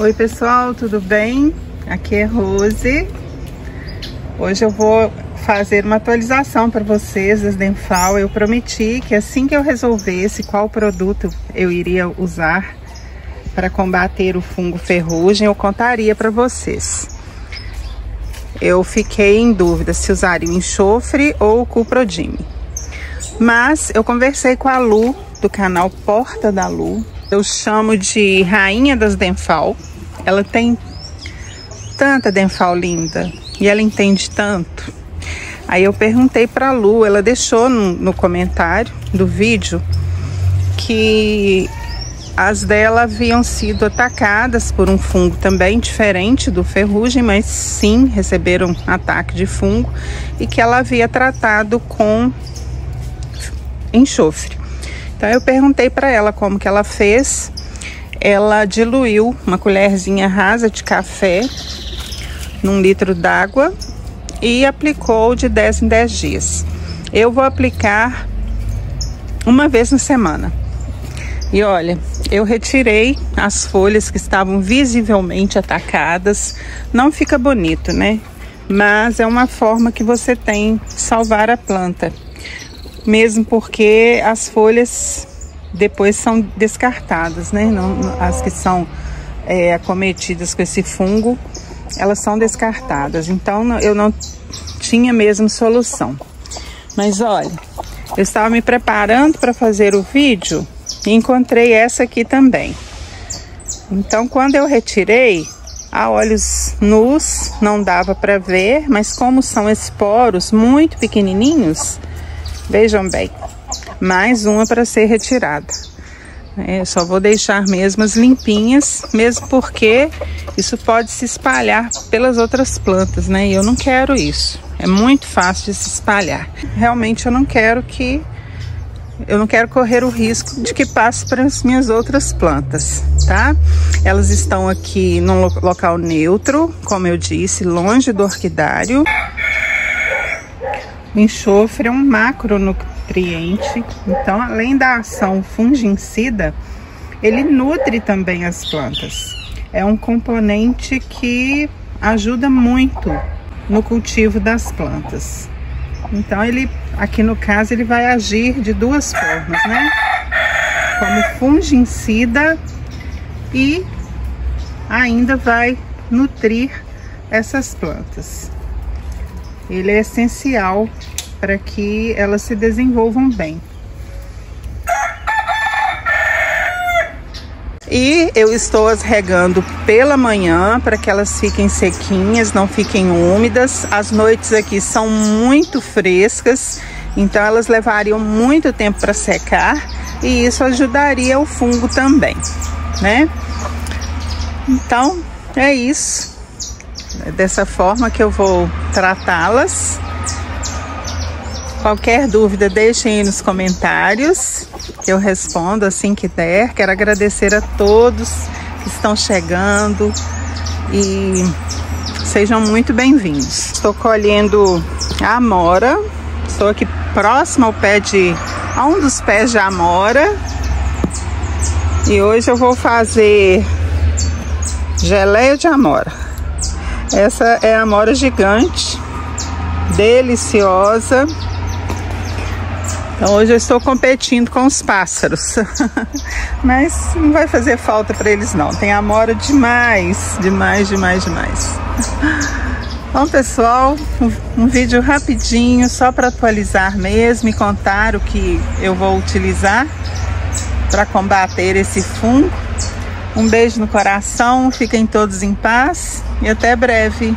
Oi pessoal, tudo bem? Aqui é Rose. Hoje eu vou fazer uma atualização para vocês das Denfal. Eu prometi que assim que eu resolvesse qual produto eu iria usar para combater o fungo ferrugem, eu contaria para vocês. Eu fiquei em dúvida se usaria o enxofre ou o cuprodime. Mas eu conversei com a Lu do canal Porta da Lu. Eu chamo de Rainha das Denfal. Ela tem tanta Denfal linda e ela entende tanto. Aí eu perguntei para a Lu, ela deixou no, no comentário do vídeo que as dela haviam sido atacadas por um fungo também diferente do ferrugem, mas sim receberam ataque de fungo e que ela havia tratado com enxofre. Então eu perguntei para ela como que ela fez. Ela diluiu uma colherzinha rasa de café num litro d'água e aplicou de 10 em 10 dias. Eu vou aplicar uma vez na semana. E olha, eu retirei as folhas que estavam visivelmente atacadas. Não fica bonito, né? Mas é uma forma que você tem salvar a planta. Mesmo porque as folhas depois são descartadas, né? Não, as que são é, acometidas com esse fungo, elas são descartadas. Então eu não tinha mesmo solução. Mas olha, eu estava me preparando para fazer o vídeo e encontrei essa aqui também. Então, quando eu retirei, a olhos nus não dava para ver, mas como são esporos muito pequenininhos, vejam bem, mais uma para ser retirada. É, só vou deixar mesmo as limpinhas, mesmo porque isso pode se espalhar pelas outras plantas, né? E eu não quero isso. É muito fácil de se espalhar. Realmente eu não quero que eu não quero correr o risco de que passe para as minhas outras plantas, tá? Elas estão aqui num local neutro, como eu disse, longe do orquidário. O enxofre é um macronutriente, então além da ação fungicida, ele nutre também as plantas. É um componente que ajuda muito no cultivo das plantas. Então ele, aqui no caso, ele vai agir de duas formas, né? Como fungicida e ainda vai nutrir essas plantas. Ele é essencial para que elas se desenvolvam bem. E eu estou as regando pela manhã para que elas fiquem sequinhas, não fiquem úmidas. As noites aqui são muito frescas, então elas levariam muito tempo para secar e isso ajudaria o fungo também, né? Então, é isso. É dessa forma que eu vou tratá-las. Qualquer dúvida, deixem aí nos comentários, que eu respondo assim que der. Quero agradecer a todos que estão chegando e sejam muito bem-vindos. Estou colhendo a amora, estou aqui próximo ao pé de a um dos pés de amora. E hoje eu vou fazer geleia de amora. Essa é a amora gigante, deliciosa. Então hoje eu estou competindo com os pássaros, mas não vai fazer falta para eles não. Tem amora demais, demais, demais, demais. Bom pessoal, um, um vídeo rapidinho só para atualizar mesmo e contar o que eu vou utilizar para combater esse fungo. Um beijo no coração, fiquem todos em paz e até breve.